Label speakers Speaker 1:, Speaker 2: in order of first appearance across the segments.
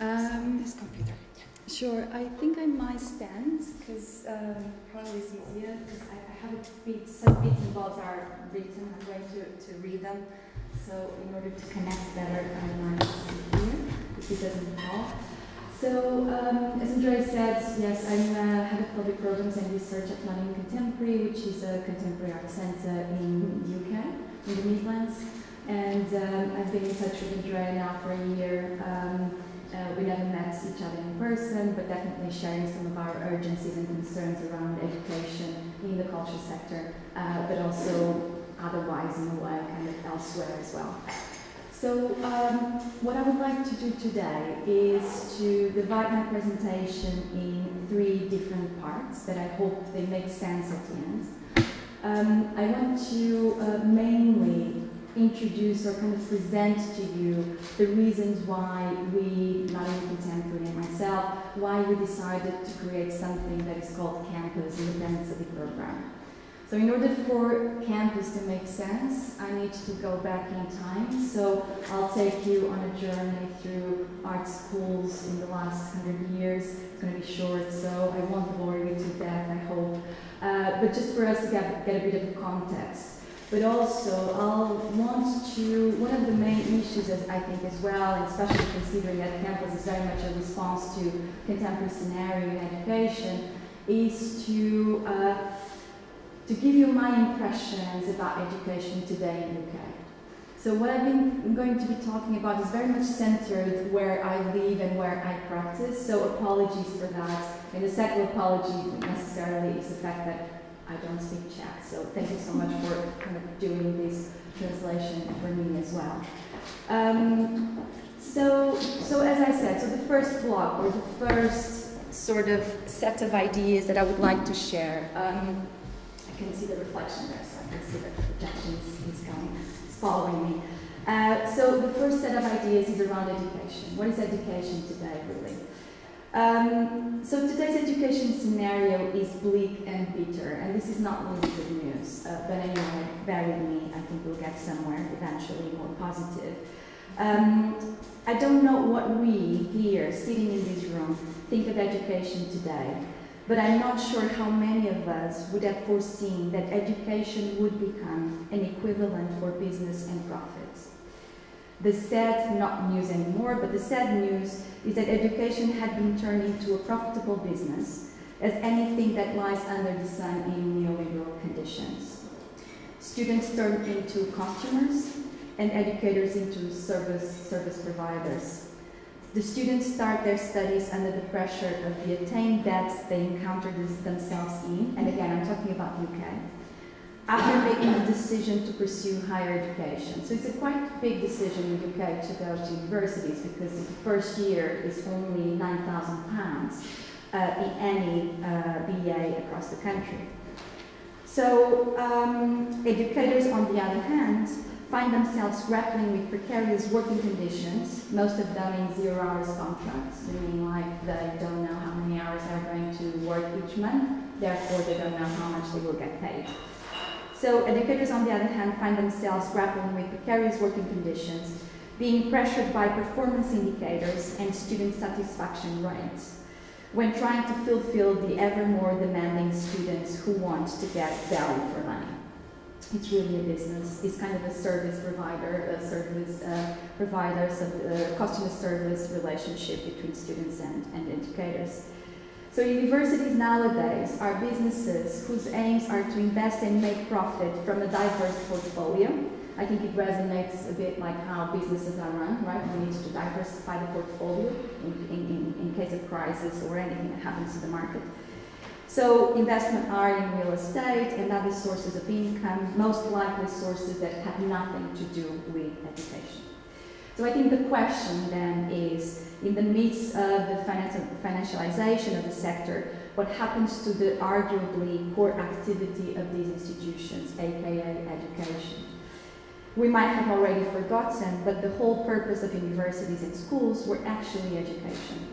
Speaker 1: Um, this computer. Sure, I think I might stand because um, probably it's easier because I, I have a bit, some bits and bobs are written. I'm going to, to read them. So in order to connect better, I might sit here if it doesn't talk. So um, as Andrea said, yes, I'm uh, head of public programs and research at Nottingham Contemporary, which is a contemporary art centre in the UK, in the Midlands. And um, I've been in touch with Andrea now for a year. Um, uh, we never met each other in person, but definitely sharing some of our urgencies and concerns around education in the cultural sector, uh, but also otherwise in a way kind of elsewhere as well. So um, what I would like to do today is to divide my presentation in three different parts that I hope they make sense at the end. Um, I want to uh, mainly introduce or kind of present to you the reasons why we, Nottingham Contemporary and myself, why we decided to create something that is called Campus Independent Study Program. So in order for campus to make sense, I need to go back in time. So I'll take you on a journey through art schools in the last hundred years. It's going to be short, so I won't bore you to death, I hope. Uh, but just for us to get, get a bit of context but also I'll want to, one of the main issues as I think as well, and especially considering that campus is very much a response to contemporary scenario in education, is to, uh, to give you my impressions about education today in UK. So what I've been going to be talking about is very much centered where I live and where I practice, so apologies for that. And the second apology necessarily is the fact that I don't speak Czech. So thank you so much for kind of doing this translation for me as well. Um, so, so as I said, so the first block or the first sort of set of ideas that I would like to share. Um, can see the reflection there, so I can see the projections is coming, it's following me. Uh, so the first set of ideas is around education. What is education today, really? Um, so today's education scenario is bleak and bitter, and this is not really good news. Uh, but anyway, bear with me. I think we'll get somewhere eventually more positive. Um, I don't know what we here, sitting in this room, think of education today, but I'm not sure how many of us would have foreseen that education would become an equivalent for business and profits. The sad, not news anymore, but the sad news is that education had been turned into a profitable business, as anything that lies under the sun in neoliberal conditions. Students turned into customers and educators into service, service providers. The students start their studies under the pressure of the attained debts they encountered themselves in, and again, I'm talking about UK, after making the decision to pursue higher education. So it's a quite big decision in UK to go to universities because the first year is only £9,000 uh, in any uh, BA across the country. So um, educators, on the other hand, find themselves grappling with precarious working conditions, most of them in zero hours contracts, meaning like they don't know how many hours they're going to work each month, therefore they don't know how much they will get paid. So educators, on the other hand, find themselves grappling with precarious working conditions, being pressured by performance indicators and student satisfaction rates when trying to fulfill the ever more demanding students who want to get value for money. It's really a business. It's kind of a service provider, a service uh, provider, so a customer service relationship between students and, and educators. So universities nowadays are businesses whose aims are to invest and make profit from a diverse portfolio. I think it resonates a bit like how businesses are run, right? We need to diversify the portfolio in, in, in case of crisis or anything that happens to the market. So investment are in real estate and other sources of income, most likely sources that have nothing to do with education. So I think the question then is, in the midst of the financialization of the sector, what happens to the arguably core activity of these institutions, aka education? We might have already forgotten, but the whole purpose of universities and schools were actually education.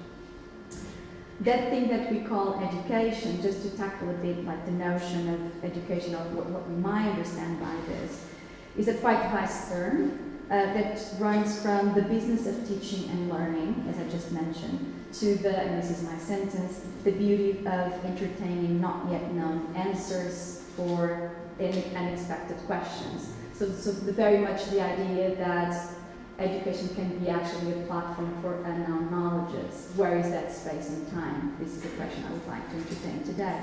Speaker 1: That thing that we call education, just to tackle a bit like the notion of education or what, what we might understand by this, is a quite vast term uh, that runs from the business of teaching and learning, as I just mentioned, to the, and this is my sentence, the beauty of entertaining not yet known answers for unexpected questions. So, so the, very much the idea that education can be actually a platform for unknown knowledges. Where is that space and time? This is a question I would like to entertain today.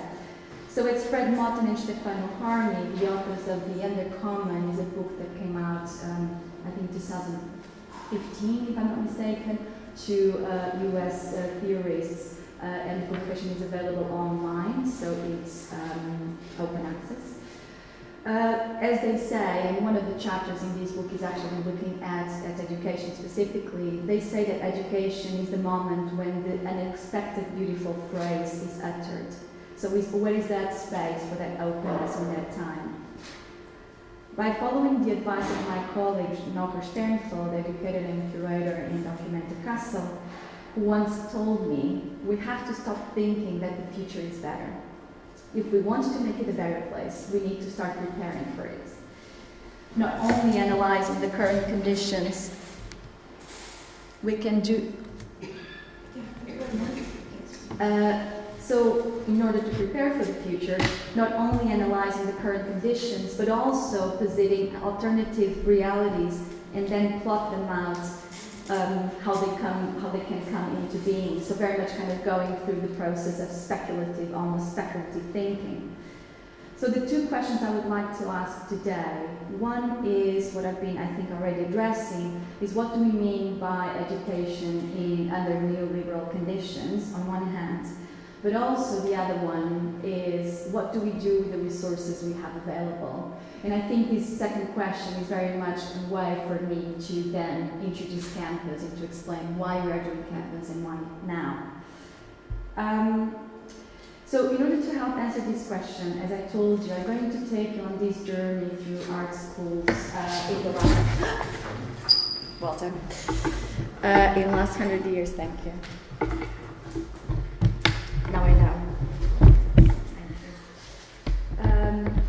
Speaker 1: So it's Fred Moten and Stefano Harney, the authors of The Undercommon, is a book that came out, um, I think 2015, if I'm not mistaken, to uh, US uh, theorists. Uh, and the publication is available online, so it's um, open access. Uh, as they say, and one of the chapters in this book is actually looking at, at education specifically, they say that education is the moment when the unexpected beautiful phrase is uttered. So where is that space for that openness in that time? By following the advice of my colleague Nora Sternfeld, educator and curator in Documenta Kassel, who once told me, we have to stop thinking that the future is better. If we want to make it a better place, we need to start preparing for it. Not only analyzing the current conditions, we can do. Uh, so, in order to prepare for the future, not only analyzing the current conditions, but also positing alternative realities and then plot them out um, how they come, how they can come into being. So very much kind of going through the process of speculative, almost speculative thinking. So the two questions I would like to ask today, one is what I've been, I think, already addressing, is what do we mean by education in under neoliberal conditions, on one hand, but also the other one is what do we do with the resources we have available? And I think this second question is very much a way for me to then introduce campus and to explain why we are doing campus and why now. Um, so in order to help answer this question, as I told you, I'm going to take you on this journey through art schools uh, in the last, done, uh, in the last hundred years, thank you. Now I know. Um,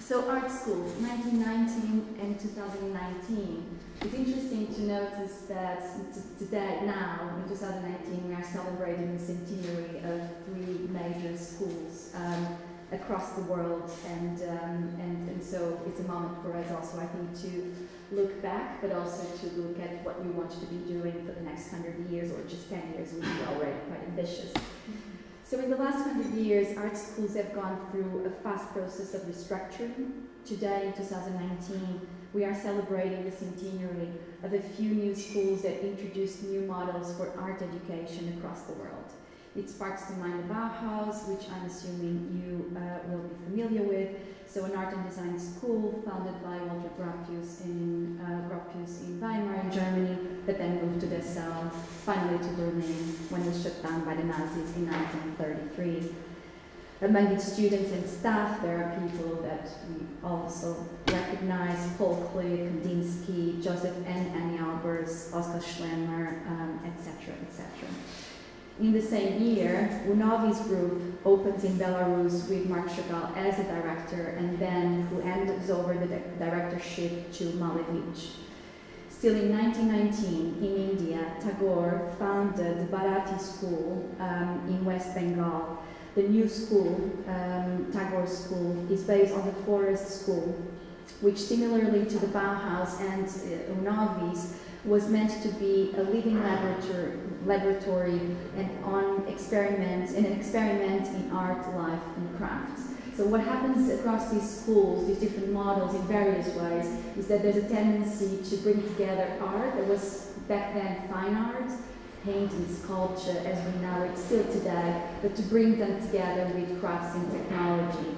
Speaker 1: so art school, 1919 and 2019. It's interesting to notice that today, now, in 2019, we are celebrating the centenary of three major schools um, across the world, and, um, and, and so it's a moment for us also, I think, to look back, but also to look at what we want to be doing for the next 100 years or just 10 years, which is already quite ambitious. So in the last hundred years, art schools have gone through a fast process of restructuring. Today, in 2019, we are celebrating the centenary of a few new schools that introduced new models for art education across the world. It sparks to mind the Bauhaus, which I'm assuming you uh, will be familiar with, so an art and design school founded by Walter Gropius in, uh, Gropius in Weimar in Germany, but then moved to Dessau, finally to Berlin when it was shut down by the Nazis in 1933. Among its students and staff, there are people that we also recognize, Paul Klee, Kandinsky, Josef and Anni Albers, Oskar Schlemmer, etc., um, etc. Et in the same year, UNOVIS group opens in Belarus with Marc Chagall as a director and then who hands over the directorship to Malevich. Still in 1919, in India, Tagore founded Bharati School um, in West Bengal. The new school, um, Tagore School, is based on the Forest School, which similarly to the Bauhaus and uh, UNOVIS, was meant to be a living laboratory, laboratory and on experiments, and an experiment in art, life, and crafts. So what happens across these schools, these different models in various ways, is that there's a tendency to bring together art that was back then fine art, painting, sculpture, as we know it still today, but to bring them together with crafts and technology.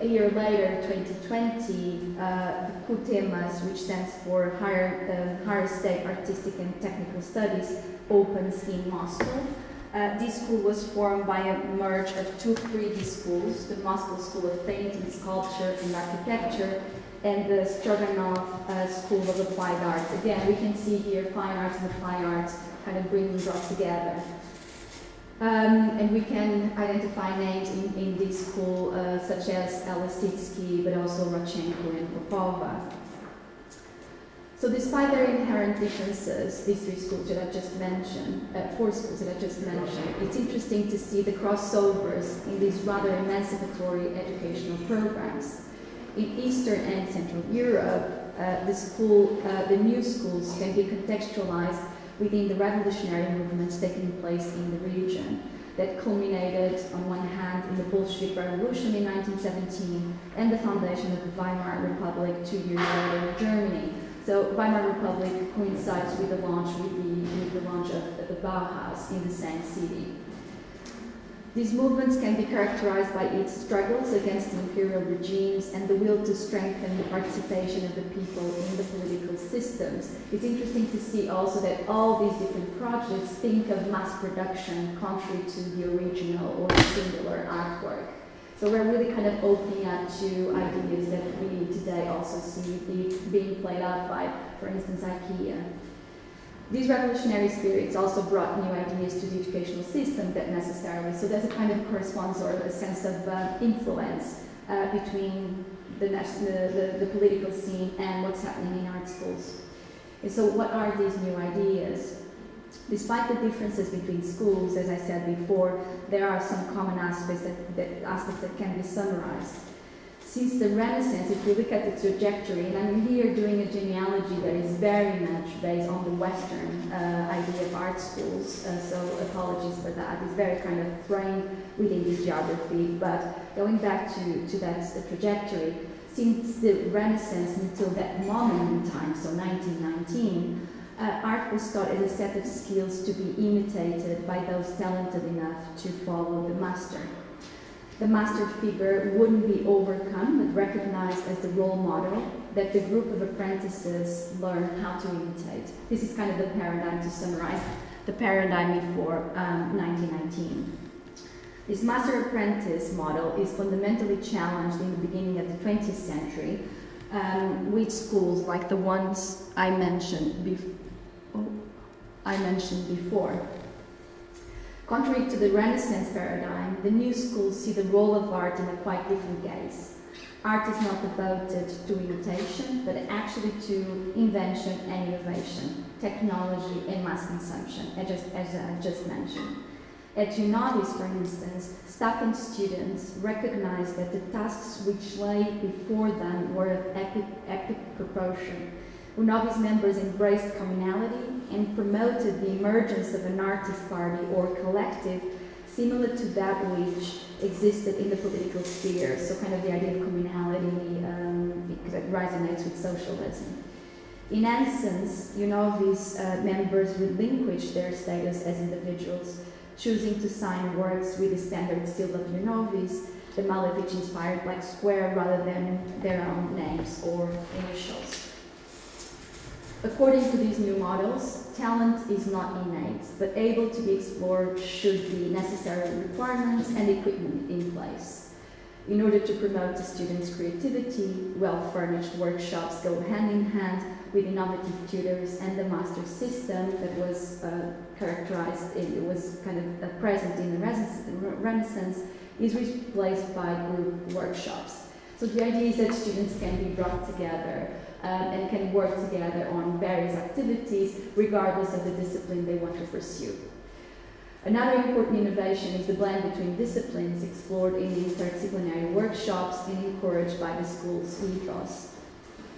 Speaker 1: A year later, 2020, uh, the VKhUTEMAS, which stands for Higher, uh, Higher State Artistic and Technical Studies, opens in Moscow. Uh, this school was formed by a merge of two 3D schools, the Moscow School of Painting, Sculpture and Architecture, and the Stroganov uh, School of Applied Arts. Again, we can see here fine arts and applied arts kind of bringing brought together. Um, and we can identify names in, in this school uh, such as El Lissitzky, but also Rodchenko and Popova. So despite their inherent differences, these three schools that I just mentioned, uh, four schools that I just mentioned, it's interesting to see the crossovers in these rather emancipatory educational programs. In Eastern and Central Europe, uh, the, school, uh, the new schools can be contextualized within the revolutionary movements taking place in the region that culminated on one hand in the Bolshevik Revolution in 1917 and the foundation of the Weimar Republic two years later in Germany. So Weimar Republic coincides with the launch with the, with the launch of the Bauhaus in the same city. These movements can be characterized by its struggles against imperial regimes and the will to strengthen the participation of the people in the political systems. It's interesting to see also that all these different projects think of mass production contrary to the original or singular artwork. So we're really kind of opening up to ideas that we today also see being played out by, for instance, IKEA. These revolutionary spirits also brought new ideas to the educational system that necessarily, so there's a kind of correspondence or a sense of uh, influence uh, between the, the, the, political scene and what's happening in art schools. And so what are these new ideas? Despite the differences between schools, as I said before, there are some common aspects that, that aspects that can be summarized since the Renaissance, if you look at the trajectory, and I'm here doing a genealogy that is very much based on the Western uh, idea of art schools, uh, so apologies for that. It's very kind of framed within this geography, but going back to, to that trajectory, since the Renaissance until that moment in time, so 1919, uh, art was taught as a set of skills to be imitated by those talented enough to follow the master the master figure wouldn't be overcome but recognized as the role model that the group of apprentices learn how to imitate. This is kind of the paradigm to summarize the paradigm before um, 1919. This master apprentice model is fundamentally challenged in the beginning of the 20th century um, with schools like the ones I mentioned, bef- oh, I mentioned before. Contrary to the Renaissance paradigm, the new schools see the role of art in a quite different gaze. Art is not devoted to imitation, but actually to invention and innovation, technology and mass consumption, as, as I just mentioned. At UNOVIS, for instance, staff and students recognized that the tasks which lay before them were of epic, epic proportion UNOVIS members embraced communality and promoted the emergence of an artist party or collective similar to that which existed in the political sphere. So kind of the idea of communality um, that resonates with socialism. In essence, UNOVIS uh, members relinquished their status as individuals, choosing to sign works with the standard seal of UNOVIS, the Malevich-inspired black square, rather than their own names or initials. According to these new models, talent is not innate, but able to be explored should be necessary requirements and equipment in place. In order to promote the students' creativity, well-furnished workshops go hand in hand with innovative tutors and the master system that was uh, characterized, it was kind of uh, present in the Renaissance, is replaced by group workshops. So the idea is that students can be brought together um, and can work together on various activities regardless of the discipline they want to pursue. Another important innovation is the blend between disciplines explored in interdisciplinary workshops and encouraged by the school's ethos.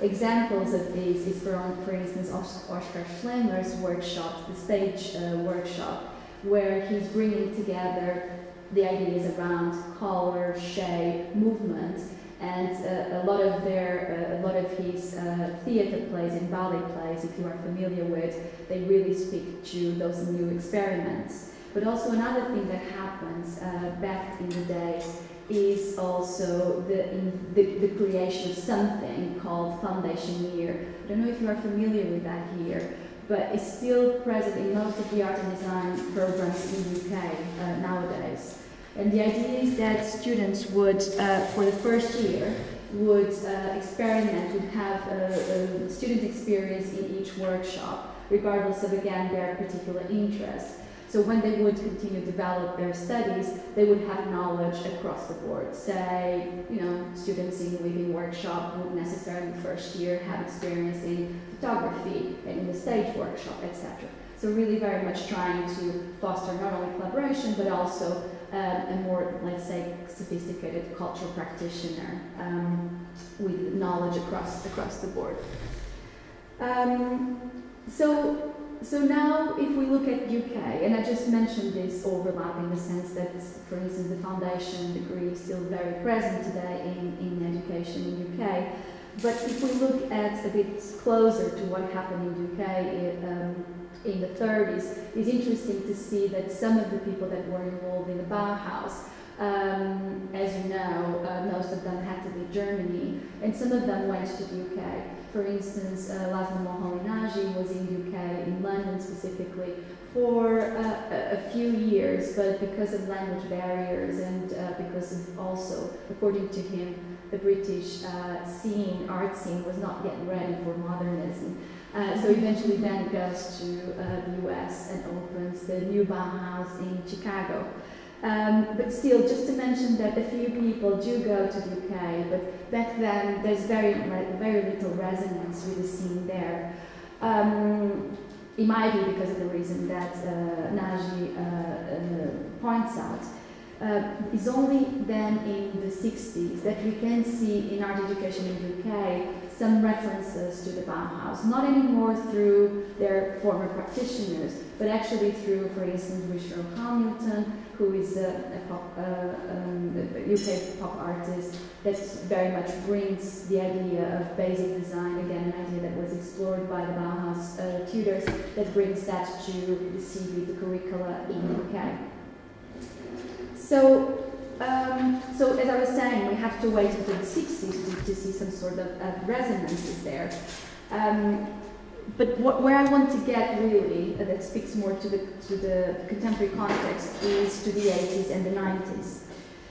Speaker 1: Examples of these is, for, for instance, Oskar Schlemmer's workshop, the stage uh, workshop, where he's bringing together the ideas around color, shape, movement, and uh, a lot of their, uh, a lot of his uh, theatre plays and ballet plays, if you are familiar with, they really speak to those new experiments. But also another thing that happens uh, back in the day is also the, the, the, creation of something called foundation year. I don't know if you are familiar with that here, but it's still present in most of the art and design programs in the UK uh, nowadays. And the idea is that students would, uh, for the first year, would uh, experiment, would have a, a, student experience in each workshop, regardless of, again, their particular interest. So when they would continue to develop their studies, they would have knowledge across the board. Say, you know, students in Weaving Workshop would necessarily first year have experience in photography and in the stage workshop, etc. So really very much trying to foster not only collaboration, but also um, a more, let's say, sophisticated cultural practitioner um, with knowledge across, across the board. Um, so so now if we look at UK, and I just mentioned this overlap in the sense that, for instance, the foundation degree is still very present today in, in education in UK. But if we look at a bit closer to what happened in UK um, in the 30s, it's interesting to see that some of the people that were involved in the Bauhaus um, as you know, uh, most of them had to leave Germany, and some of them went to the UK. For instance, uh, Laszlo Moholy-Nagy was in the UK, in London specifically, for uh, a, few years, but because of language barriers and uh, because of also, according to him, the British uh, scene, art scene, was not yet ready for modernism. Uh, so eventually then goes to uh, the US and opens the new Bauhaus in Chicago. Um, but still, just to mention that a few people do go to the UK, but back then there's very, very little resonance with the scene there. Um, it might be because of the reason that uh, Nagy uh, uh, points out. Uh, it's only then in the 60s that we can see in art education in the UK some references to the Bauhaus, not anymore through their former practitioners, but actually through, for instance, Richard Hamilton, who is a, a, pop, uh, um, a UK pop artist that very much brings the idea of basic design, again, an idea that was explored by the Bauhaus uh, tutors, that brings that to the CV, the curricula in the UK. So, um, so as I was saying, we have to wait until the 60s to, to see some sort of, of resonances there. Um, but what, where I want to get really, uh, that speaks more to the, to the contemporary context, is to the 80s and the 90s.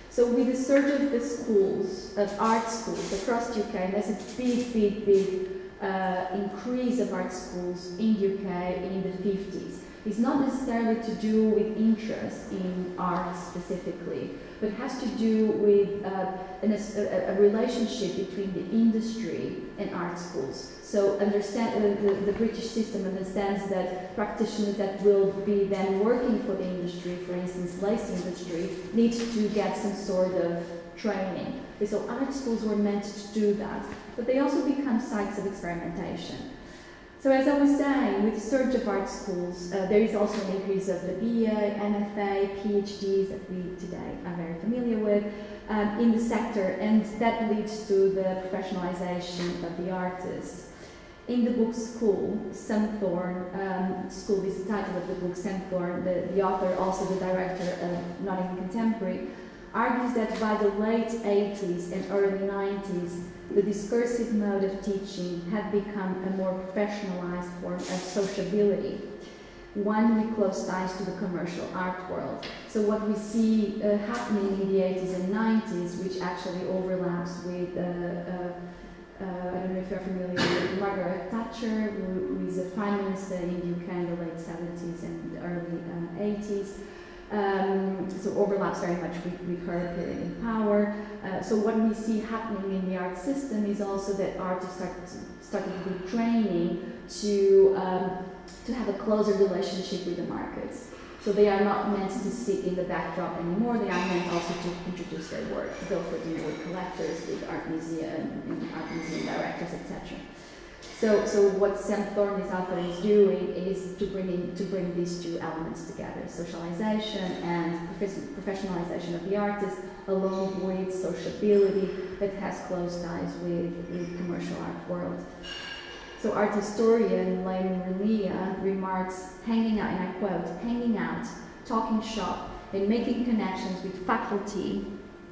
Speaker 1: So with the surge of the schools, of art schools across UK, and there's a big, big, big uh, increase of art schools in UK in the 50s. It's not necessarily to do with interest in art specifically, but has to do with uh, an, a, a, relationship between the industry and art schools. So understand uh, the, the, British system understands that practitioners that will be then working for the industry, for instance, lace industry, need to get some sort of training. So art schools were meant to do that, but they also become sites of experimentation. So as I was saying, with the surge of art schools, uh, there is also an increase of the BA, MFA, PhDs that we today are very familiar with um, in the sector, and that leads to the professionalization of the artist. In the book School, Sam Thorne, um, School is the title of the book, Sam Thorne, the, the author, also the director of Nottingham Contemporary, argues that by the late 80s and early 90s, the discursive mode of teaching had become a more professionalized form of sociability, one with close ties to the commercial art world. So what we see uh, happening in the 80s and 90s, which actually overlaps with, uh, uh, uh, I don't know if you're familiar with Margaret Thatcher, who, is a prime minister in the UK in the late 70s and early 80s. Um, so overlaps very much with, with her period in power. Uh, so what we see happening in the art system is also that artists start started to be training to um, to have a closer relationship with the markets. So they are not meant to sit in the backdrop anymore. They are meant also to introduce their work, go for dinner with collectors, with art museum, art museum directors, etc. So, so what Sam Thorne, this author, is doing is to bring in, to bring these two elements together: socialization and professionalization of the artist, along with sociability that has close ties with the commercial art world. So art historian Lane Relyea remarks, hanging out, and I quote, hanging out, talking shop, and making connections with faculty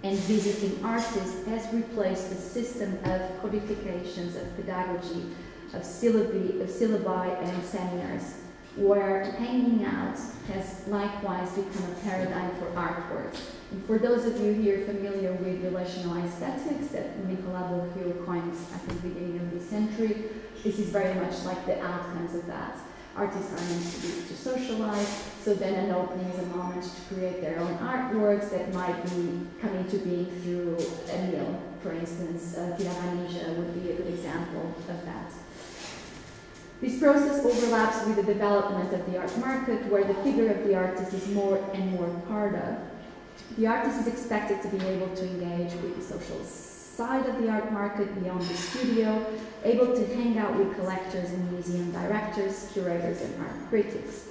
Speaker 1: and visiting artists has replaced the system of codifications of pedagogy of syllabi, of syllabi and seminars, where hanging out has likewise become a paradigm for artwork. And for those of you here familiar with relational aesthetics that Nicolas Bourriaud coined at the beginning of this century, this is very much like the outcomes of that. Artists are meant to, be, to socialize, so then an opening is a moment to create their own artworks that might be coming to being through a meal. For instance, uh, would be a good example of that. This process overlaps with the development of the art market, where the figure of the artist is more and more part of. The artist is expected to be able to engage with the social side of the art market beyond the studio, able to hang out with collectors and museum directors, curators, and art critics.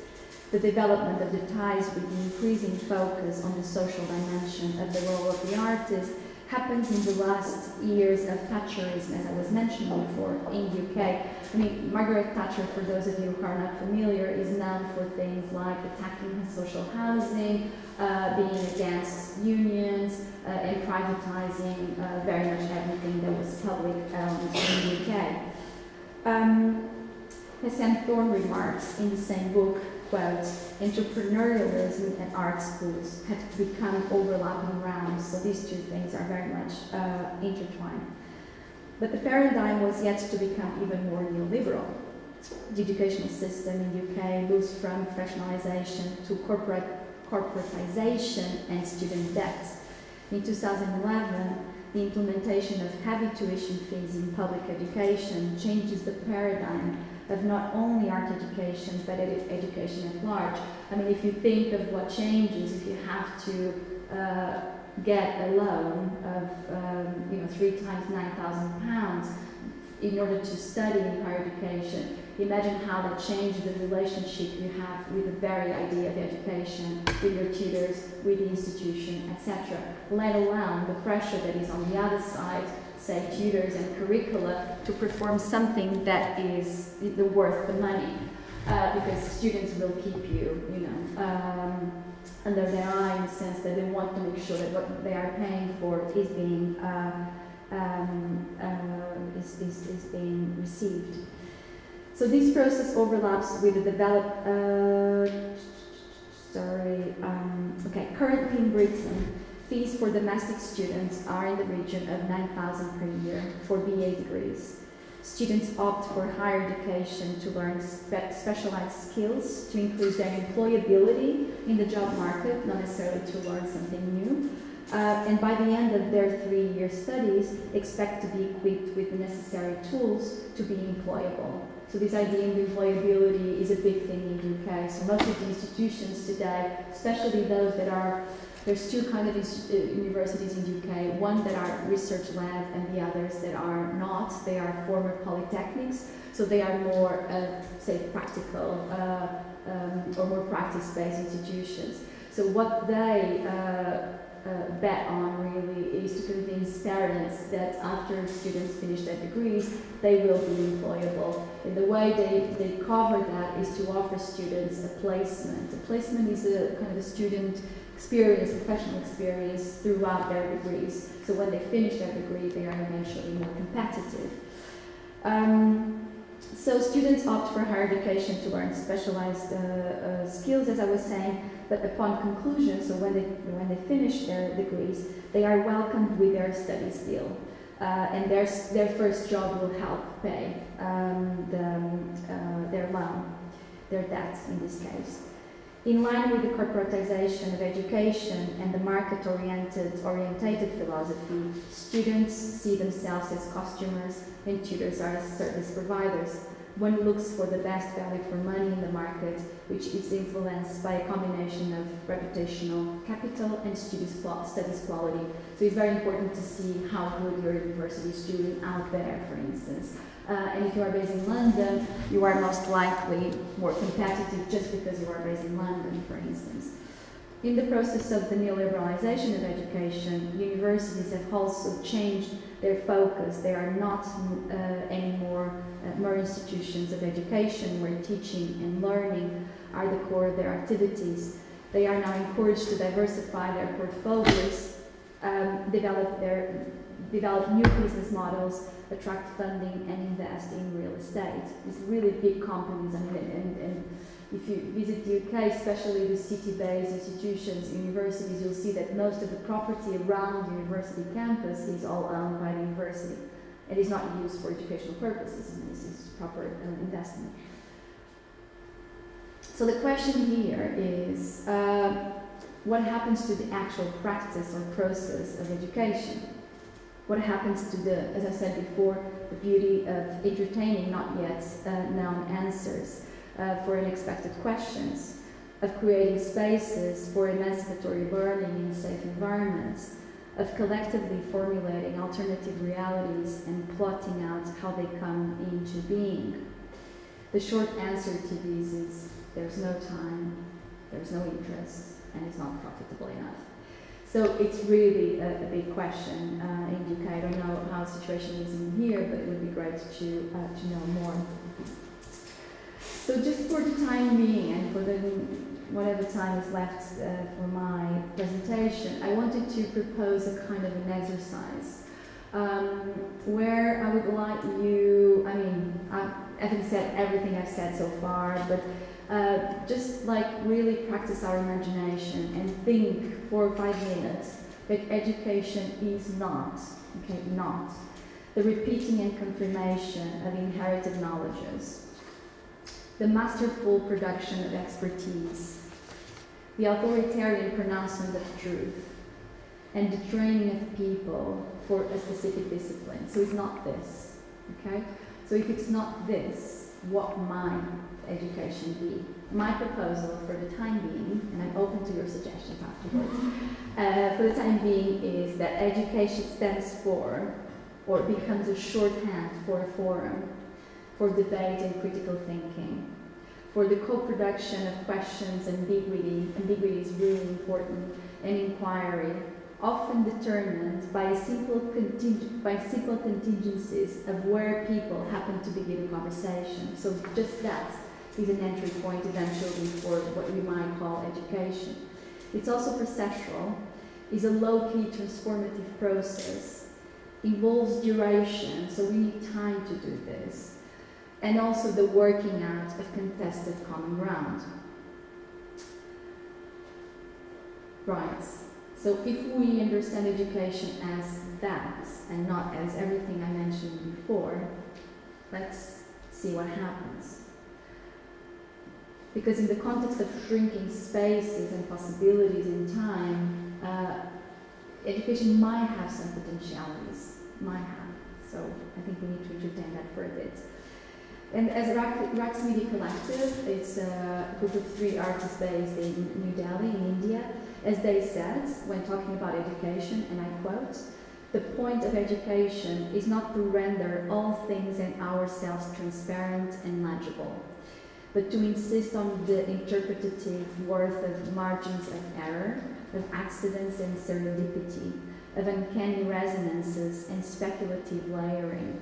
Speaker 1: The development of the ties with the increasing focus on the social dimension of the role of the artist happens in the last years of Thatcherism, as I was mentioning before, in the UK. I mean, Margaret Thatcher, for those of you who are not familiar, is known for things like attacking social housing, uh, being against unions, uh, and privatizing uh, very much everything that was public owned in the UK. Um, Sam Thorne remarks in the same book quote, entrepreneurialism and art schools had become overlapping realms, so these two things are very much uh, intertwined. But the paradigm was yet to become even more neoliberal. The educational system in the UK moves from professionalization to corporate, corporatization and student debt. In 2011, the implementation of heavy tuition fees in public education changes the paradigm of not only art education, but ed education at large. I mean, if you think of what changes, if you have to uh, get a loan of, um, you know, three times 9,000 pounds in order to study in higher education, imagine how that changes the relationship you have with the very idea of education, with your tutors, with the institution, etc. Let alone the pressure that is on the other side say, tutors and curricula to perform something that is the worth the money. Uh, because students will keep you, you know, um, under their eye in the sense that they want to make sure that what they are paying for is being uh, um, uh, is, is, is being received. So this process overlaps with the develop. Uh, sorry. Um, okay. Currently in Britain, Fees for domestic students are in the region of 9,000 per year for BA degrees. Students opt for higher education to learn spe specialized skills to increase their employability in the job market, not necessarily to learn something new. Uh, and by the end of their three-year studies, expect to be equipped with the necessary tools to be employable. So this idea of employability is a big thing in the UK. So most of the institutions today, especially those that are there's two kind of uh, universities in the UK, one that are research-led and the others that are not. They are former polytechnics, so they are more, uh, say, practical uh, um, or more practice-based institutions. So what they uh, uh, bet on really is to convince parents that after students finish their degrees, they will be employable. And the way they, they cover that is to offer students a placement. A placement is a kind of a student experience, professional experience throughout their degrees. So when they finish their degree, they are eventually more competitive. Um, so students opt for higher education to learn specialized uh, uh, skills, as I was saying, but upon conclusion, so when they, when they finish their degrees, they are welcomed with their studies deal. Uh, and their, their first job will help pay um, the, uh, their loan, their debt in this case. In line with the corporatization of education and the market-oriented orientated philosophy, students see themselves as customers and tutors are as service providers. One looks for the best value for money in the market, which is influenced by a combination of reputational capital and studies quality. So it's very important to see how good your university is doing out there, for instance. Uh, and if you are based in London, you are most likely more competitive just because you are based in London, for instance. In the process of the neoliberalization of education, universities have also changed their focus. They are not uh, anymore uh, more institutions of education where teaching and learning are the core of their activities. They are now encouraged to diversify their portfolios, um, develop their develop new business models, attract funding, and invest in real estate. These really big companies, I mean, and, and if you visit the UK, especially the city-based institutions, universities, you'll see that most of the property around the university campus is all owned by the university. It is not used for educational purposes, and this is proper uh, investment. So the question here is, uh, what happens to the actual practice or process of education? What happens to the, as I said before, the beauty of entertaining not yet uh, known answers uh, for unexpected questions, of creating spaces for emancipatory learning in safe environments, of collectively formulating alternative realities and plotting out how they come into being. The short answer to these is there's no time, there's no interest, and it's not profitable enough. So it's really a, a big question uh, in UK. I don't know how the situation is in here, but it would be great to, uh, to know more. So just for the time being and for the whatever time is left uh, for my presentation, I wanted to propose a kind of an exercise um, where I would like you, I mean, I haven't said everything I've said so far, but uh, just like really practice our imagination and think for five minutes that education is not, okay, not the repeating and confirmation of inherited knowledges, the masterful production of expertise, the authoritarian pronouncement of truth, and the training of people for a specific discipline. So it's not this, okay? So if it's not this, what might education be? My proposal for the time being, and I'm open to your suggestions afterwards, uh, for the time being is that education stands for, or becomes a shorthand for a forum for debate and critical thinking, for the co-production of questions, and ambiguity, ambiguity is really important, and inquiry, often determined by simple, by simple contingencies of where people happen to begin a conversation. So just that is an entry point eventually for what we might call education. It's also processual, is a low-key transformative process, involves duration, so we need time to do this, and also the working out of contested common ground. Right. So if we understand education as that and not as everything I mentioned before, let's see what happens. Because in the context of shrinking spaces and possibilities in time, uh, education might have some potentialities, might have. So I think we need to entertain that for a bit. And as Raqs Media Collective, it's a group of three artists based in New Delhi, in India. As they said when talking about education, and I quote, the point of education is not to render all things and ourselves transparent and legible but to insist on the interpretative worth of margins of error, of accidents and serendipity, of uncanny resonances and speculative layering,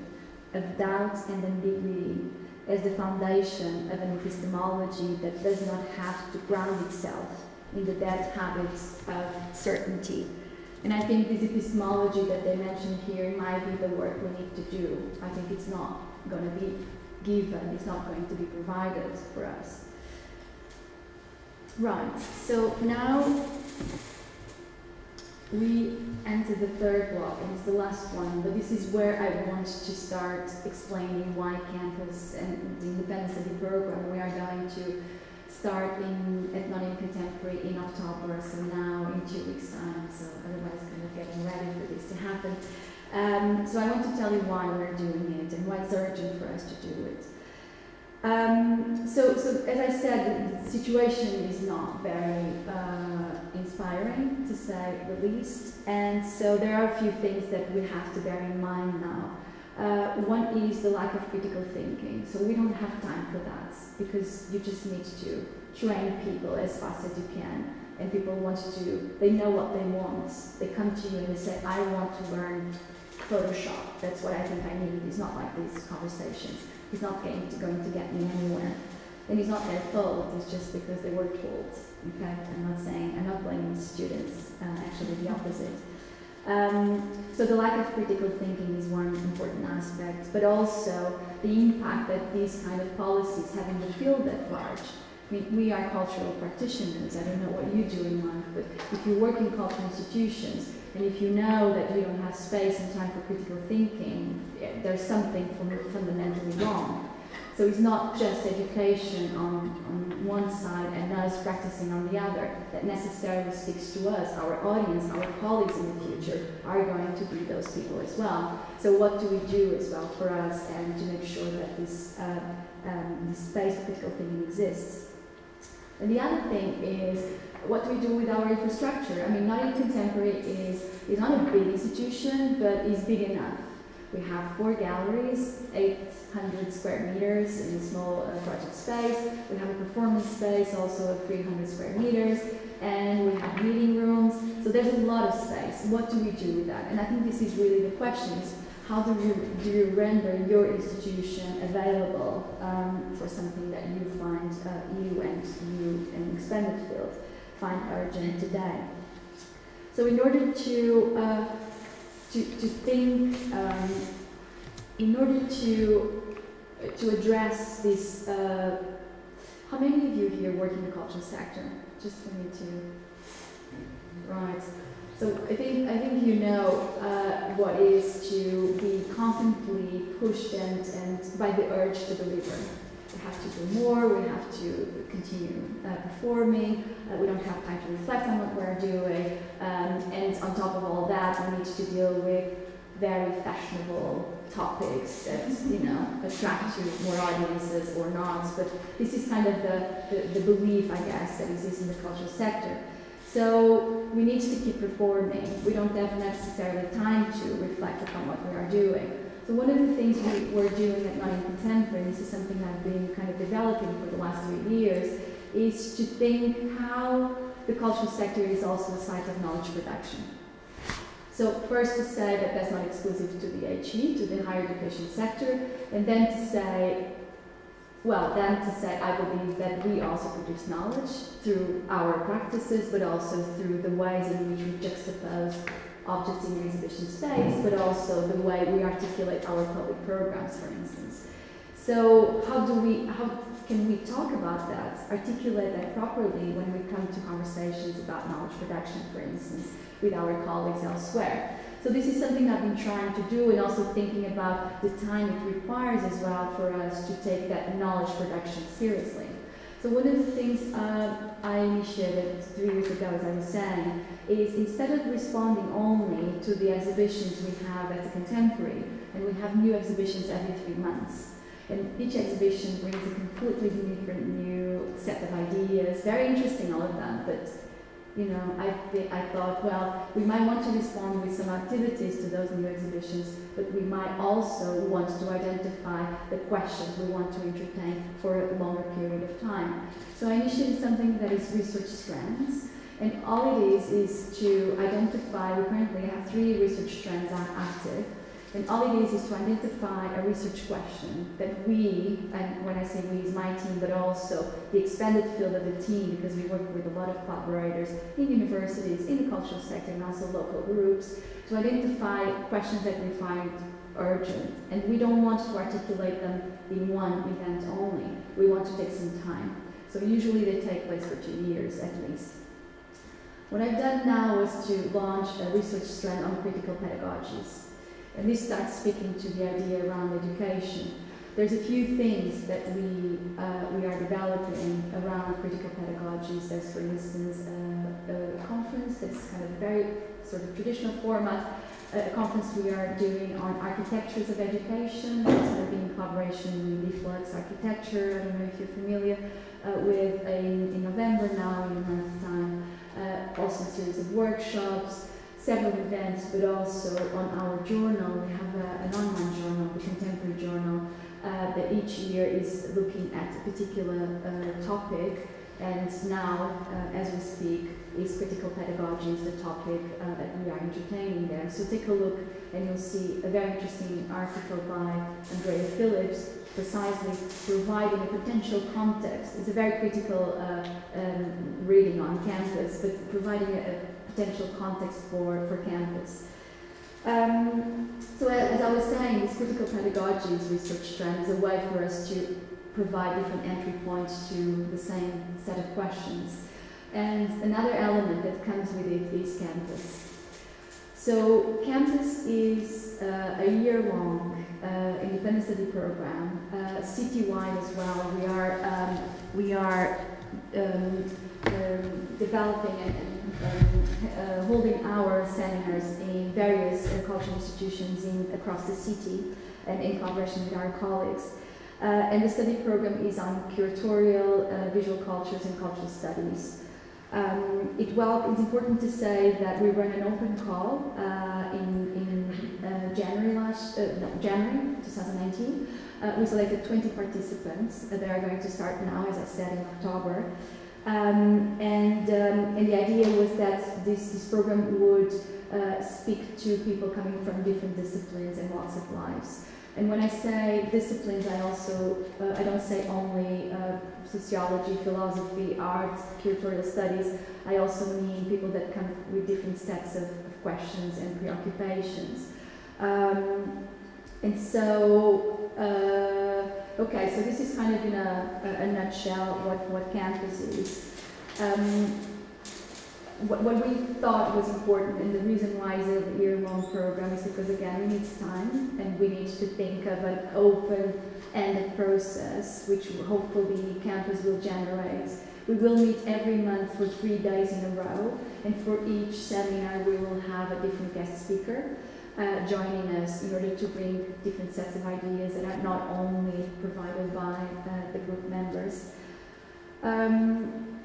Speaker 1: of doubts and ambiguity as the foundation of an epistemology that does not have to ground itself in the dead habits of certainty. And I think this epistemology that they mentioned here might be the work we need to do. I think it's not going to be given, it's not going to be provided for us. Right, so now we enter the third block, and it's the last one, but this is where I want to start explaining why campus and the independent study program we are going to start in non contemporary in October, so now in two weeks' time, so everybody's kind of getting ready for this to happen. Um, so I want to tell you why we're doing it and why it's urgent for us to do it. Um, so, so, as I said, the situation is not very uh, inspiring, to say the least. And so there are a few things that we have to bear in mind now. Uh, one is the lack of critical thinking. So we don't have time for that because you just need to train people as fast as you can. And people want to, they know what they want. They come to you and they say, I want to learn Photoshop. That's what I think I need. He's not like these conversations. He's not going to, going to get me anywhere. And he's not their fault, it's just because they were told. In fact, I'm not saying, I'm not blaming students, uh, actually the opposite. Um, so the lack of critical thinking is one important aspect, but also the impact that these kind of policies have in the field at large. Mean, we are cultural practitioners. I don't know what you do in life, but if you work in cultural institutions, and if you know that you don't have space and time for critical thinking, there's something fundamentally wrong. So it's not just education on, on one side and us practicing on the other that necessarily speaks to us. Our audience, our colleagues in the future are going to be those people as well. So what do we do as well for us and to make sure that this, uh, um, this space of critical thinking exists? And the other thing is, what do we do with our infrastructure? I mean, Nottingham Contemporary is, is not a big institution, but is big enough. We have four galleries, 800 square meters in a small uh, project space. We have a performance space, also of 300 square meters, and we have meeting rooms. So there's a lot of space. What do we do with that? And I think this is really the question: how do you do you render your institution available um, for something that you find uh, you and you and expanded field find urgent today? So in order to uh, to, to think, um, in order to to address this, uh, how many of you here work in the cultural sector? Just for me to, right. So I think I think you know uh, what is to be constantly pushed and, and by the urge to deliver. We have to do more. We have to continue uh, performing. Uh, we don't have time to reflect on what we're doing. Um, and on top of all that, we need to deal with very fashionable topics that you know attract to more audiences or not. But this is kind of the, the, the belief, I guess, that exists in the cultural sector. So we need to keep performing. We don't have necessarily time to reflect upon what we are doing. So one of the things we were doing at Nottingham Contemporary, this is something I've been kind of developing for the last three years, is to think how the cultural sector is also a site of knowledge production. So first to say that that's not exclusive to the HE, to the higher education sector, and then to say well, then to say, I believe that we also produce knowledge through our practices, but also through the ways in which we juxtapose objects in the exhibition space, but also the way we articulate our public programs, for instance. So how do we, how can we talk about that, articulate that properly when we come to conversations about knowledge production, for instance, with our colleagues elsewhere? So this is something I've been trying to do and also thinking about the time it requires as well for us to take that knowledge production seriously. So one of the things uh, I initiated three years ago, as I was saying, is instead of responding only to the exhibitions we have at the Contemporary, and we have new exhibitions every three months, and each exhibition brings a completely different new set of ideas, very interesting all of them, but you know, I, I thought, well, we might want to respond with some activities to those new exhibitions, but we might also want to identify the questions we want to entertain for a longer period of time. So I initiated something that is research strands, and all it is is to identify, we currently have three research strands active, and all it is is to identify a research question that we, and when I say we, is my team, but also the expanded field of the team, because we work with a lot of collaborators in universities, in the cultural sector, and also local groups, to identify questions that we find urgent. And we don't want to articulate them in one event only. We want to take some time. So usually they take place for two years at least. What I've done now is to launch a research strand on critical pedagogies. And this starts speaking to the idea around education. There's a few things that we, uh, we are developing around critical pedagogies. There's, for instance, uh, a conference that's kind of a very sort of traditional format, a conference we are doing on architectures of education. It's going to be in collaboration with Flux Architecture. I don't know if you're familiar uh, with a, in November now, in a month's time. Uh, also a series of workshops several events, but also on our journal. We have a, an online journal, the Contemporary Journal, uh, that each year is looking at a particular uh, topic. And now, uh, as we speak, is critical pedagogy is the topic uh, that we are entertaining there. So take a look and you'll see a very interesting article by Andrea Phillips precisely providing a potential context. It's a very critical uh, um, reading on campus, but providing a, potential context for, for campus. Um, so as I was saying, this critical pedagogies research strand is a way for us to provide different entry points to the same set of questions. And another element that comes with it is campus. So campus is uh, a year-long uh, independent study program, uh, city-wide as well. We are um, we are um, um, developing and, and uh, holding our seminars in various uh, cultural institutions in across the city and in collaboration with our colleagues. Uh, and the study program is on curatorial, visual cultures and cultural studies. Um, it well, it's important to say that we ran an open call uh, in, in uh, January last, uh, no, January 2019. Uh, we selected 20 participants. Uh, they are going to start now, as I said, in October. Um, and, um, and the idea was that this, this program would uh, speak to people coming from different disciplines and walks of lives. And when I say disciplines, I also, uh, I don't say only uh, sociology, philosophy, arts, curatorial studies. I also mean people that come with different sets of, of questions and preoccupations. Um, and so, uh, okay, so this is kind of in a, a, nutshell what, what campus is. Um, what, what we thought was important and the reason why it's a year-long program is because again we need time and we need to think of an open-ended process which hopefully campus will generate. We will meet every month for three days in a row and for each seminar we will have a different guest speaker uh, joining us in order to bring different sets of ideas that are not only provided by uh, the group members. Um,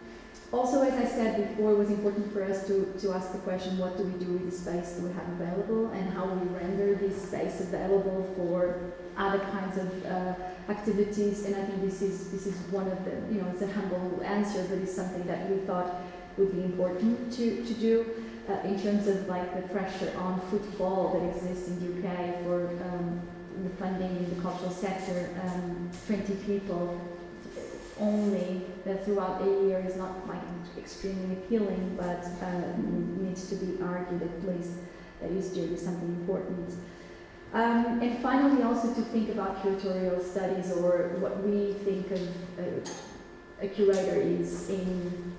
Speaker 1: also, as I said before, it was important for us to, to ask the question, what do we do with the space that we have available and how we render this space available for other kinds of uh, activities. And I think this is, this is one of the, you know, it's a humble answer, but it's something that we thought would be important to, to do uh, in terms of like the pressure on footfall that exists in the UK for um, the funding in the cultural sector. Um, 20 people only that throughout a year is not like extremely appealing, but um, needs to be argued at least that is doing something important. Um, and finally, also to think about curatorial studies or what we think of a, a curator is in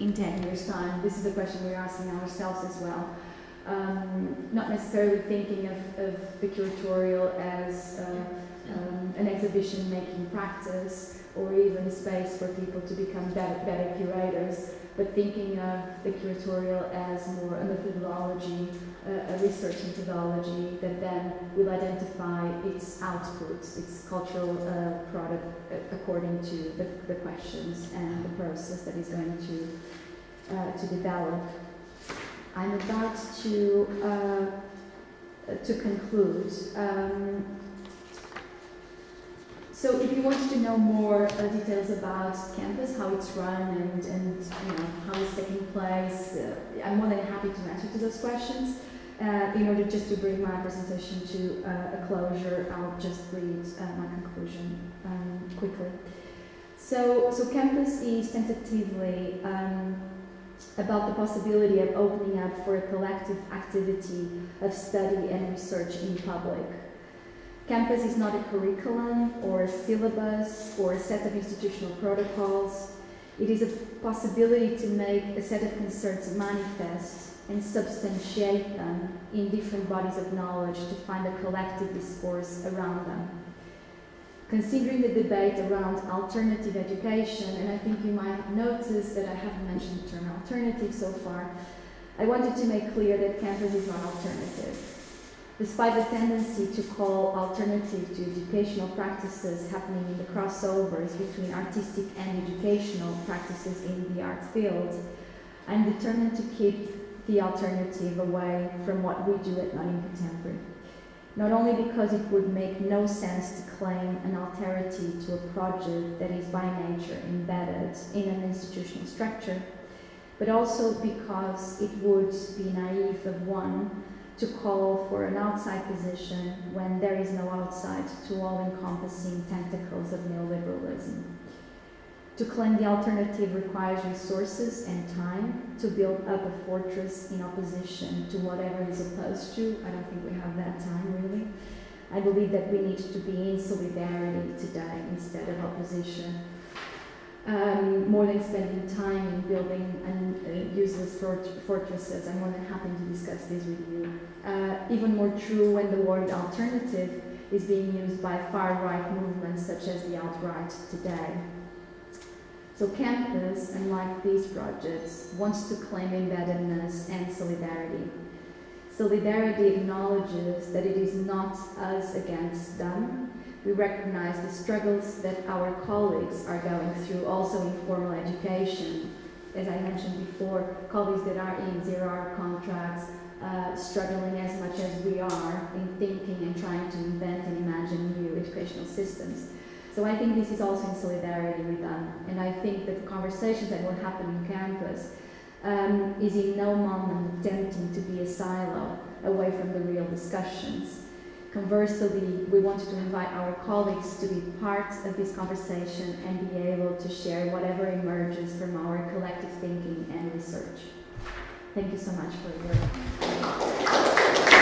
Speaker 1: in 10 years' time. This is a question we're asking ourselves as well. Um, not necessarily thinking of, of the curatorial as uh, um, an exhibition making practice, or even a space for people to become better, better curators, but thinking of the curatorial as more a methodology, uh, a research methodology that then will identify its output, its cultural uh, product uh, according to the, the, questions and the process that is going to, uh, to develop. I'm about to, uh, to conclude. Um, so if you want to know more uh, details about campus, how it's run, and, and you know, how it's taking place, uh, I'm more than happy to answer to those questions. Uh, in order just to bring my presentation to uh, a closure, I'll just read uh, my conclusion um, quickly. So, so campus is tentatively um, about the possibility of opening up for a collective activity of study and research in public Campus is not a curriculum or a syllabus or a set of institutional protocols. It is a possibility to make a set of concerns manifest and substantiate them in different bodies of knowledge to find a collective discourse around them. Considering the debate around alternative education, and I think you might notice that I haven't mentioned the term alternative so far, I wanted to make clear that campus is not alternative. Despite the tendency to call alternative to educational practices happening in the crossovers between artistic and educational practices in the art field, I'm determined to keep the alternative away from what we do at Nottingham Contemporary. Not only because it would make no sense to claim an alterity to a project that is by nature embedded in an institutional structure, but also because it would be naive of one to call for an outside position when there is no outside to all-encompassing tentacles of neoliberalism. To claim the alternative requires resources and time to build up a fortress in opposition to whatever is opposed to. I don't think we have that time, really. I believe that we need to be in solidarity today instead of opposition. Um, more than spending time in building and uh, useless fort- fortresses. I'm more than happy to discuss this with you. Uh, even more true when the word alternative is being used by far right movements such as the alt right today. So, campus, unlike these projects, wants to claim embeddedness and solidarity. Solidarity acknowledges that it is not us against them, we recognize the struggles that our colleagues are going through also in formal education. As I mentioned before, colleagues that are in zero hour contracts, uh, struggling as much as we are in thinking and trying to invent and imagine new educational systems. So I think this is also in solidarity with them. And I think that the conversations that will happen in campus um, is in no moment attempting to be a silo away from the real discussions. Conversely, we wanted to invite our colleagues to be part of this conversation and be able to share whatever emerges from our collective thinking and research. Thank you so much for your